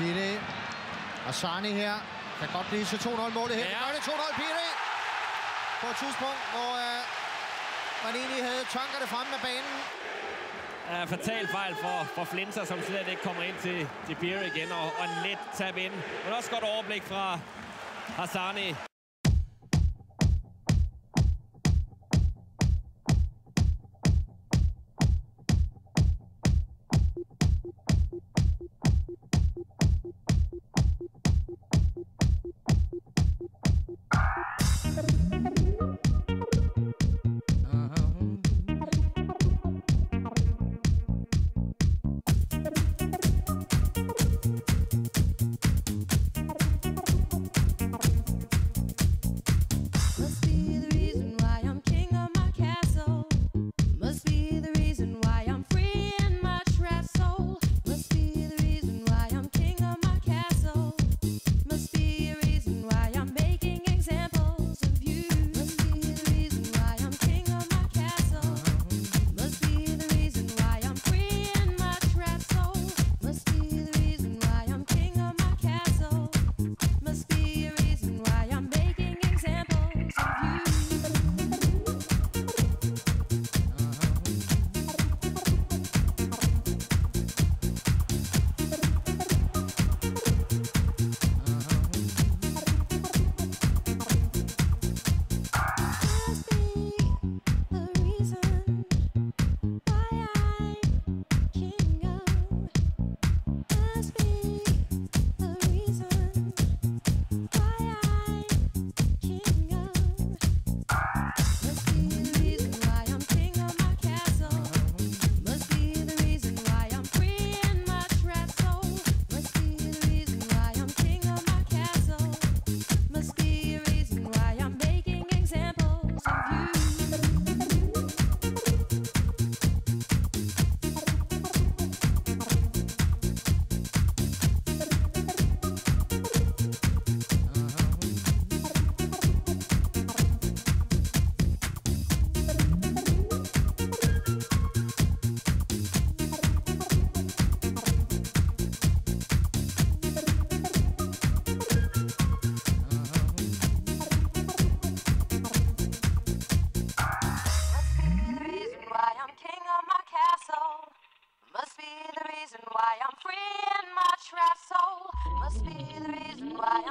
Piri. Asani her. Kan godt blive til 2-0 målet her. Ja. Ja. Gør det 2-0 Piri. På et tidspunkt, hvor uh, man egentlig havde tankerne fremme af banen. er fatal fejl for, for Flinser, som slet ikke kommer ind til, til Pierre igen, og, og en let tab ind. Men også godt overblik fra Hassani.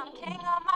I'm king of my